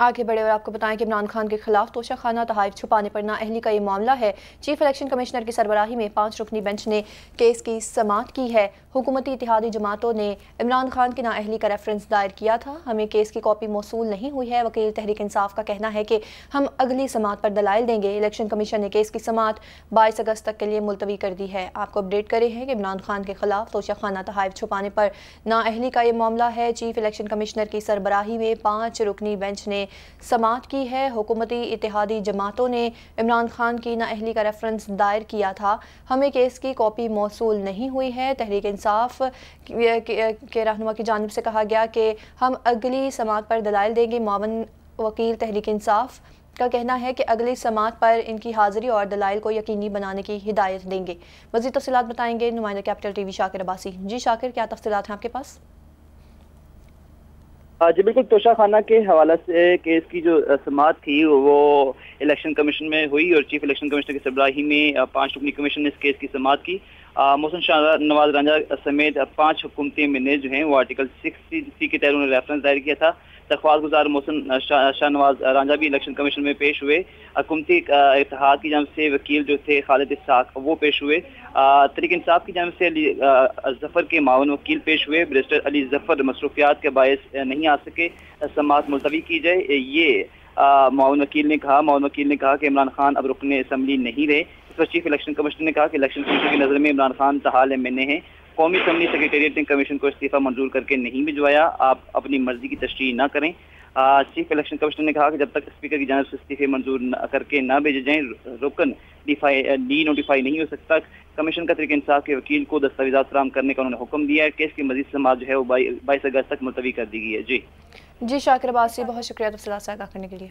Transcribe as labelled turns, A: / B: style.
A: आगे बढ़े और आपको बताएँ कि इमरान खान के खिलाफ तोशा खाना तहाइफ छुपाने पर नाअहली का ये मामला है। चीफ इलेक्शन कमिश्नर की सरबराही में पाँच रुकनी बेंच ने केस की समात की है। हुकूमती इतिहादी जमातों ने इमरान खान की नाअहली का रेफरेंस दायर किया था। हमें केस की कॉपी मौसू नहीं हुई है। वकील तहरीक इंसाफ का कहना है कि हम अगली समात पर दलाइल देंगे। इलेक्शन कमीशन ने केस की समात बाईस अगस्त तक के लिए मुलतवी कर दी है। आपको अपडेट करे हैं कि इमरान खान के खिलाफ तोशा खाना तहाइफ छुपाने पर नाअहली का ये मामला है। चीफ इलेक्शन कमिश्नर की सरबराही में पाँच रुकनी बेंच ने समात की है। हुकूमती इतिहादी जमातों ने इमरान खान की नाअहली का रेफरेंस दायर किया था। हमें केस की कॉपी मौसू नहीं हुई है। तहरीक इंसाफ के रहनुमा की जानब से कहा गया कि हम अगली समात पर दलाइल देंगे। मावन वकील तहरीक इंसाफ का कहना है कि अगली समात पर इनकी हाजिरी और दलाइल को यकीनी बनाने की हिदायत देंगे। मजीद तफसीत बताएँगे नुमाइंदा Capital T V Shakir Abbasi. Ji Shakir, क्या तफसीत हैं आपके पास?
B: जी, बिल्कुल तोशा खाना के हवाले से केस की जो समात थी, वो इलेक्शन कमीशन में हुई और चीफ इलेक्शन कमिश्नर की सरबराही में पाँच रुकनी कमीशन ने इस केस की समात की। मोहसन शाह नवाज़ रांझा समेत पाँच हुकूमती एम जो हैं, वो आर्टिकल सिक्स सी के तहत उन्होंने रेफरेंस दायर किया था। दरख्वास्त गुजार मोहसन शाह नवाज़ रांझा भी इलेक्शन कमीशन में पेश हुए। हुकूमती इतिहाद की जानब से वकील जो थे, खालिद इसाक वो पेश हुए। तरीक इंसाफ की जानब से अली ज़फ़र के मावन वकील पेश हुए। बरिस्टर अली ज़फ़र मसरूफियात के बायस नहीं आ सके। समात मुलतवी की जाए, ये मावन वकील ने कहा मावन वकील ने कहा कि इमरान खान अब रुकने असम्बली नहीं रहे। इस पर चीफ इलेक्शन कमिश्नर ने कहा कि इलेक्शन कमीशन की नज़र में इमरान खान तहाल एम हैं। कौमी असम्बली सेक्रेटेरिएट ने कमीशन को इस्तीफा मंजूर करके नहीं भिजवाया। आप अपनी मर्ज़ी की तशरी न करें। चीफ इलेक्शन कमिश्नर ने कहा कि जब तक स्पीकर की जानब से इस्तीफे मंजूर करके न भेजे जाएँ रुकन डी नोटिफाई नहीं हो सकता। कमीशन का तरीके इंसाफ के वकील को दस्तावेजा फराम करने का उन्होंने हुक्म दिया है। केस की मजीद समाज जो है वो बाईस अगस्त तक मुलतवी कर दी गई है। जी।
A: जी शाकिर अब्बासी बहुत शुक्रिया तफसला करने के लिए।